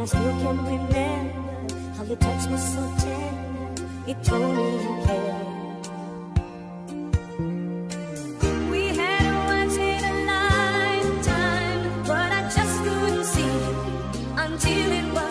And I still can remember how you touched me so tender. You told me you cared. We had once in a lifetime, but I just couldn't see until it was.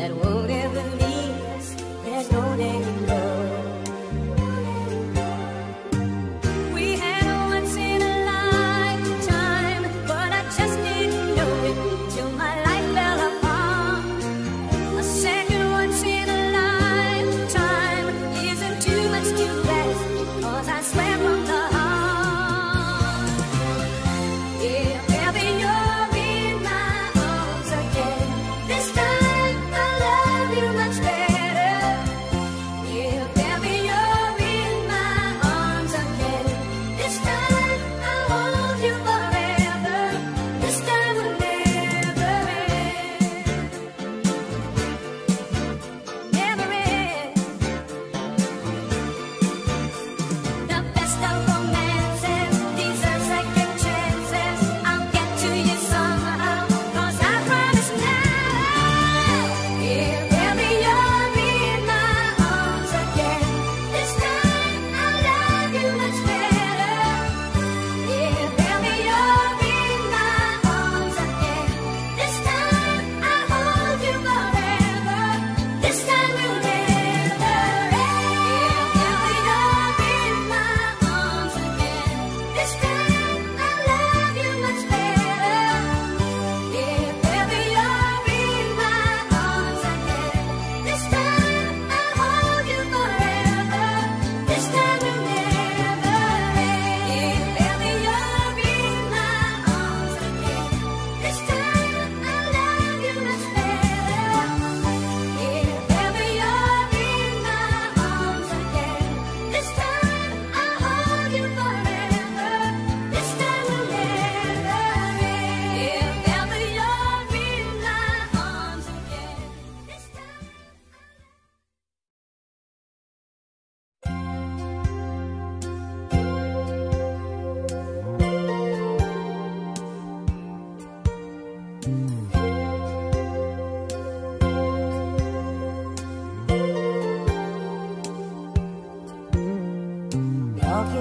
that would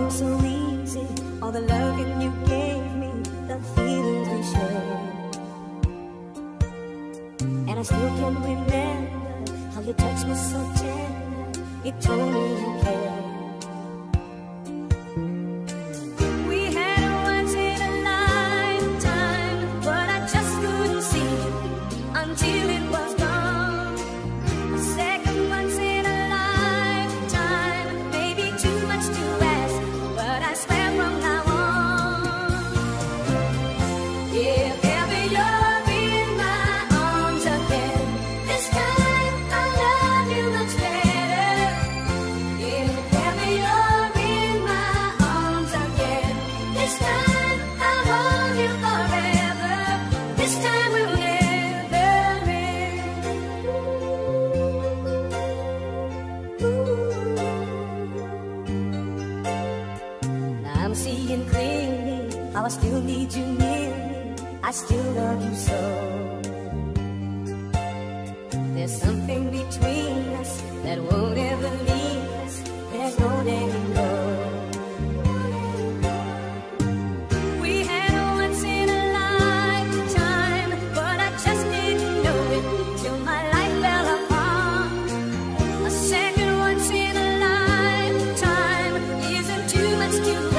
So easy, all the loving you gave me, the feelings we shared. And I still can remember how you touched me so tender, you told me you cared. And clearly how I still need you near me. I still love you so. There's something between us that won't ever leave us. There's no letting go. We had once in a lifetime, but I just didn't know it till my life fell apart. A second once in a lifetime isn't too much to.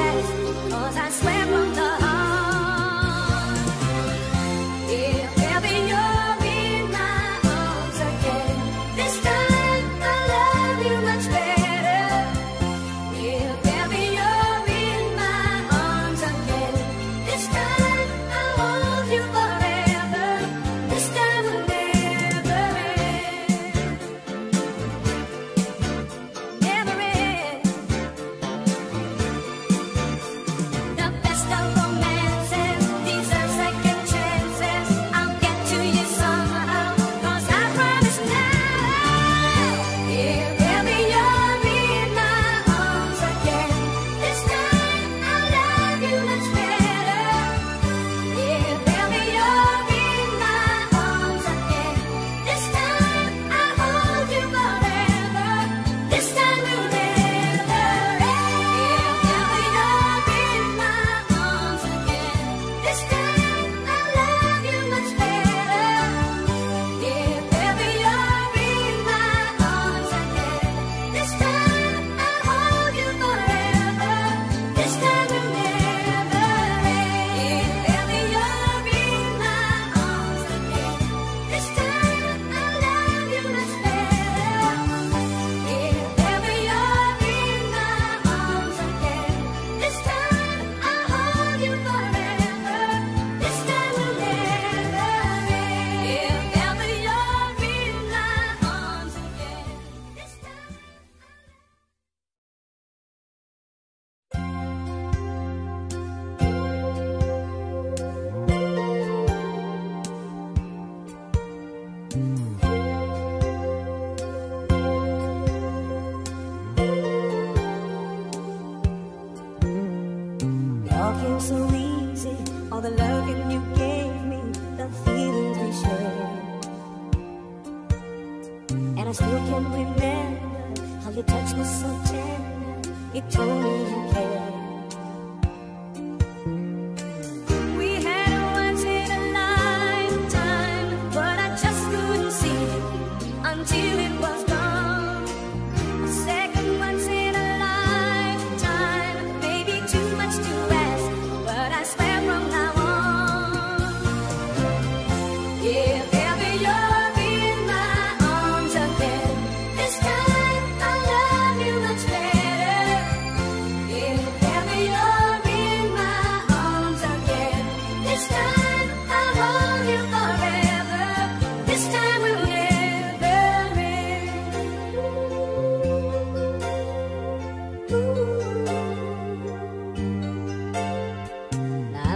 You touched me so tender. You told me you cared.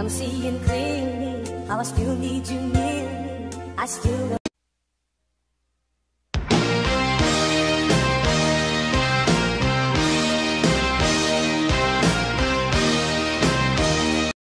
I'm seeing clearly. I still need you near me. I still.